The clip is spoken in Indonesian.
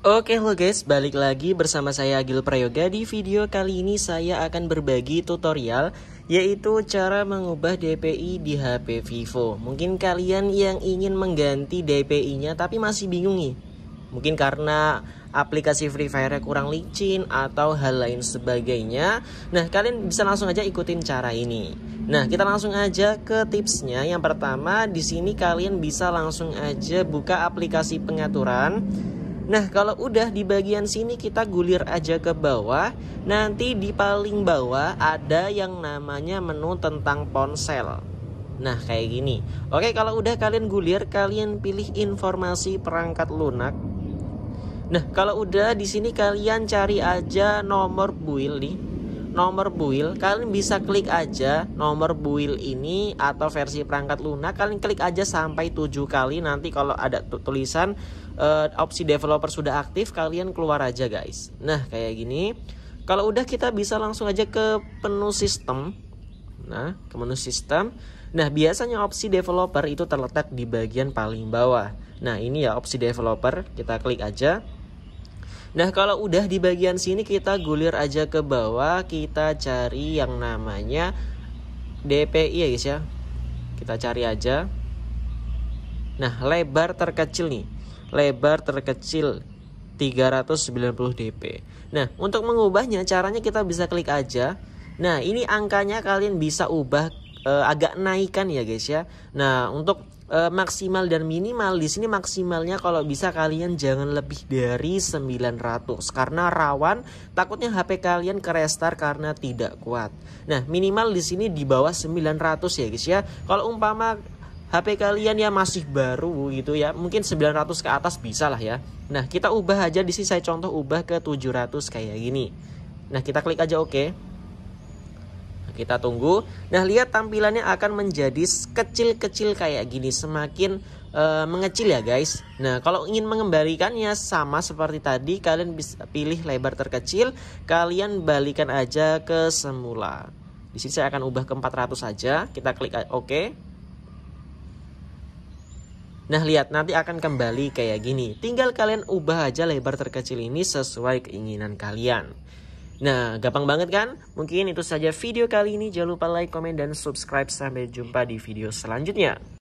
Oke halo guys, balik lagi bersama saya Agil Prayoga. Di video kali ini saya akan berbagi tutorial Yaitu cara mengubah DPI di HP Vivo. Mungkin kalian yang ingin mengganti DPI-nya tapi masih bingung nih. Mungkin karena aplikasi Free Fire kurang licin atau hal lain sebagainya. Nah kalian bisa langsung aja ikutin cara ini. Nah kita langsung aja ke tipsnya. Yang pertama di sini kalian bisa langsung aja buka aplikasi pengaturan Nah, kalau udah di bagian sini kita gulir aja ke bawah. Nanti di paling bawah ada yang namanya menu tentang ponsel. Nah, kayak gini. Oke, kalau udah kalian gulir, kalian pilih informasi perangkat lunak. Nah, kalau udah di sini kalian cari aja nomor build nih nomor build kalian bisa klik aja nomor build ini atau versi perangkat lunak kalian klik aja sampai 7 kali. Nanti kalau ada tulisan uh, opsi developer sudah aktif kalian keluar aja guys. Nah kayak gini. Kalau udah kita bisa langsung aja ke menu sistem. Nah ke menu sistem. Nah biasanya opsi developer itu terletak di bagian paling bawah. Nah ini ya opsi developer. Kita klik aja Nah kalau udah di bagian sini kita gulir aja ke bawah. Kita cari yang namanya DPI ya guys ya. Kita cari aja. Nah lebar terkecil nih. Lebar terkecil 390 dp Nah untuk mengubahnya caranya kita bisa klik aja. Nah ini angkanya kalian bisa ubah uh, agak naikkan ya guys ya. Nah untuk e, maksimal dan minimal di sini maksimalnya kalau bisa kalian jangan lebih dari 900 karena rawan takutnya HP kalian ke restart karena tidak kuat. Nah, minimal di sini di bawah 900 ya guys ya. Kalau umpama HP kalian ya masih baru gitu ya, mungkin 900 ke atas bisa lah ya. Nah, kita ubah aja di sini saya contoh ubah ke 700 kayak gini. Nah, kita klik aja oke. Okay. Kita tunggu. Nah, lihat tampilannya akan menjadi kecil-kecil kayak gini, semakin uh, mengecil ya, guys. Nah, kalau ingin mengembalikannya sama seperti tadi, kalian bisa pilih lebar terkecil, kalian balikan aja ke semula. Di sini saya akan ubah ke 400 saja. Kita klik OK. Nah, lihat nanti akan kembali kayak gini. Tinggal kalian ubah aja lebar terkecil ini sesuai keinginan kalian. Nah, gampang banget kan? Mungkin itu saja video kali ini. Jangan lupa like, komen, dan subscribe. Sampai jumpa di video selanjutnya.